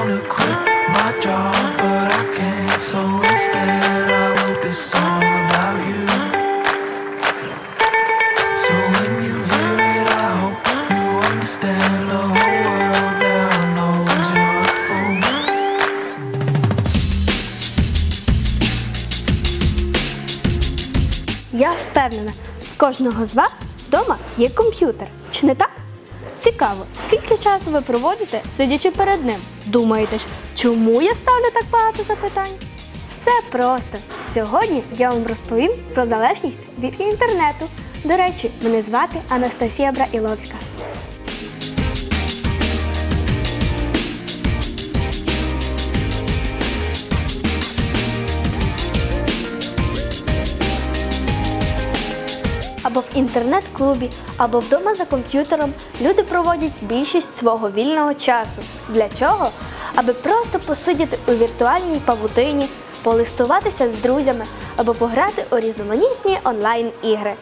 wanna quit my job, but I can't. So instead, I wrote this song about you. So when you hear it, I hope you understand. The whole world now knows you're a fool. Я впевнена, в кожного з вас вдома є комп'ютер. Чи не так? Цікаво, скільки часу ви проводите, сидячи перед ним? Думаєте ж, чому я ставлю так багато запитань? Все просто. Сьогодні я вам розповім про залежність від інтернету. До речі, мене звати Анастасія Браїловська. Або в інтернет-клубі, або вдома за комп'ютером люди проводять більшість свого вільного часу. Для чого? Аби просто посидіти у віртуальній павутині, полистуватися з друзями або пограти у різноманітні онлайн-ігри.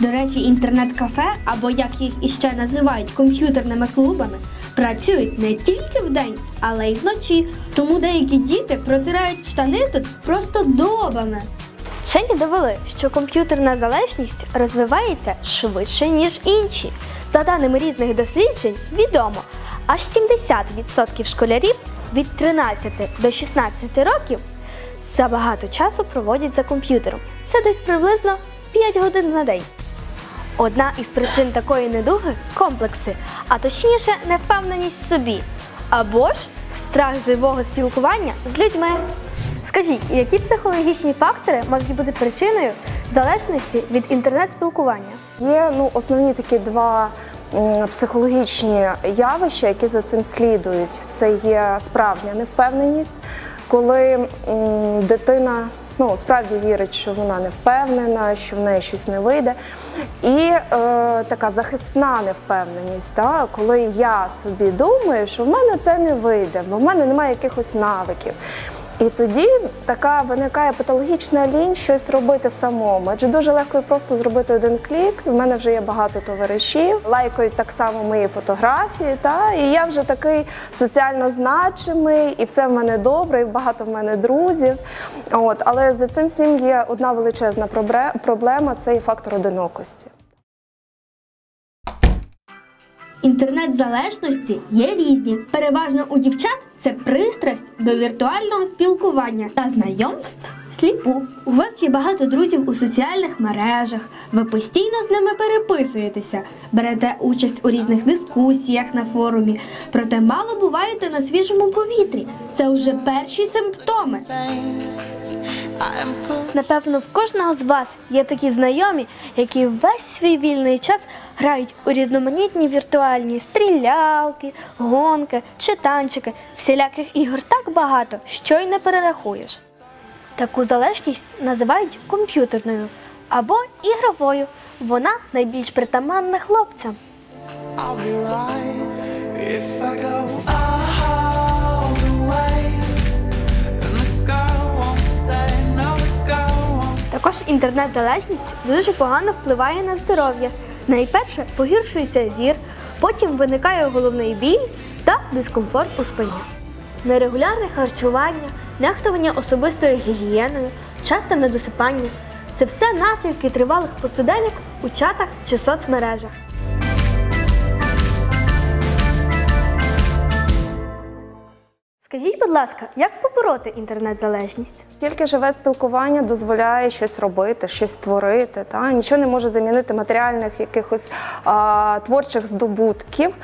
До речі, інтернет-кафе, або як їх іще називають комп'ютерними клубами, працюють не тільки вдень, але й вночі. Тому деякі діти протирають штани тут просто добами. Вчені довели, що комп'ютерна залежність розвивається швидше, ніж інші. За даними різних досліджень, відомо, аж 70% школярів від 13 до 16 років забагато часу проводять за комп'ютером. Це десь приблизно 5 годин на день. Одна із причин такої недуги комплекси, а точніше невпевненість в собі, або ж страх живого спілкування з людьми. Скажіть, які психологічні фактори можуть бути причиною залежності від інтернет-спілкування? Є ну, основні такі два психологічні явища, які за цим слідують. Це є справжня невпевненість, коли дитина ну, справді вірить, що вона не впевнена, що в неї щось не вийде. І е, така захисна невпевненість, да, коли я собі думаю, що в мене це не вийде, бо в мене немає якихось навиків. І тоді така виникає патологічна лінь щось робити самому. Адже дуже легко і просто зробити один клік. У мене вже є багато товаришів, лайкають так само мої фотографії. Та і я вже такий соціально значимий, і все в мене добре, і багато в мене друзів. От, але за цим всім є одна величезна проблема це і фактор одинокості. Інтернет-залежності є різні. Переважно у дівчат це пристрасть до віртуального спілкування та знайомств сліпу. У вас є багато друзів у соціальних мережах. Ви постійно з ними переписуєтеся, берете участь у різних дискусіях на форумі, проте мало буваєте на свіжому повітрі. Це вже перші симптоми. Напевно, в кожного з вас є такі знайомі, які весь свій вільний час грають у різноманітні віртуальні стрілялки, гонки чи танчики. Всіляких ігор так багато, що й не перерахуєш. Таку залежність називають комп'ютерною або ігровою. Вона найбільш притаманна хлопцям. Також інтернет-залежність дуже погано впливає на здоров'я. Найперше погіршується зір, потім виникає головний біль та дискомфорт у спині. Нерегулярне харчування, нехтування особистою гігієною, часте недосипання це все наслідки тривалих посиденьок у чатах чи соцмережах. Будь ласка, як побороти інтернет-залежність? Тільки живе спілкування дозволяє щось робити, щось створити. Та? Нічого не може замінити матеріальних якихось а, творчих здобутків.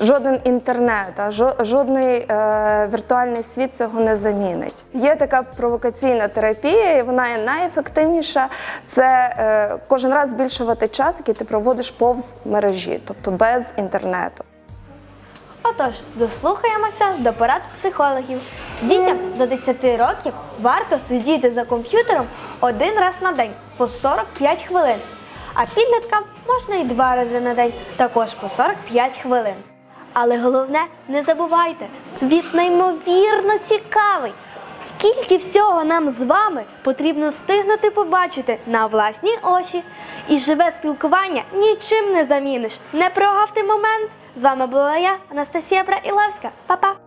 Жоден інтернет, а жодний е, віртуальний світ цього не замінить. Є така провокаційна терапія, і вона є найефективніша. Це е, кожен раз збільшувати час, який ти проводиш повз мережі, тобто без інтернету. Отож, дослухаємося до порад психологів. Дітям до 10 років варто сидіти за комп'ютером один раз на день по 45 хвилин. А підліткам можна і два рази на день, також по 45 хвилин. Але головне, не забувайте, світ неймовірно цікавий. Скільки всього нам з вами потрібно встигнути побачити на власні очі. І живе спілкування нічим не заміниш. Не прогавте момент. З вами була я, Анастасія Браілевська. Па-па!